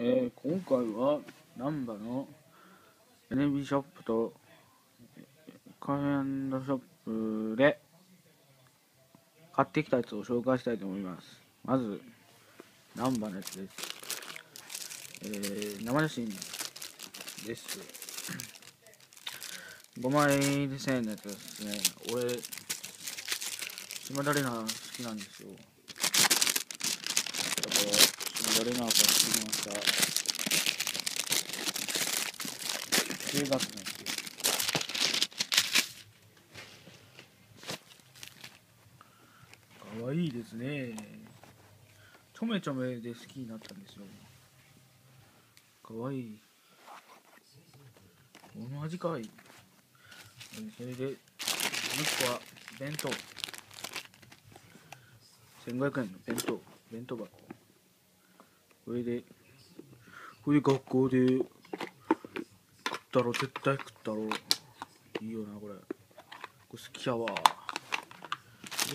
えー、今回は難波の？NB ショップとカフェショップで買ってきたやつを紹介したいと思います。まず難波のやつです。えー、生写真です。5枚で1000円のやつですね。俺島田玲奈好きなんですよ。だから島田玲奈買ってきました中学なんですよかわいいですね。ちょめちょめで好きになったんですよ。かわいい。この味かわい。いそれでもう一個は弁当。1500円の弁当。弁当箱。これでこれ学校で食ったろ絶対食ったろ。いいよなこれ。これ好きやわ。で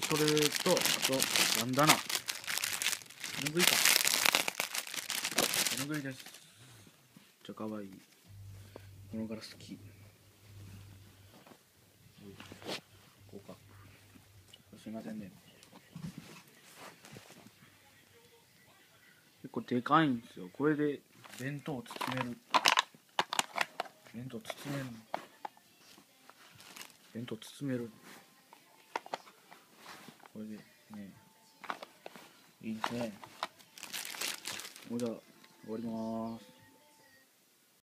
それとあとバンダナ手ぬぐいか。手ぬぐいです。めっちゃかわい。いこの柄好き。こうかすいませんね。結構でかいんですよ。これで弁当を包める弁当包める弁当包めるこれでねいいですね。もうじゃあ終わります。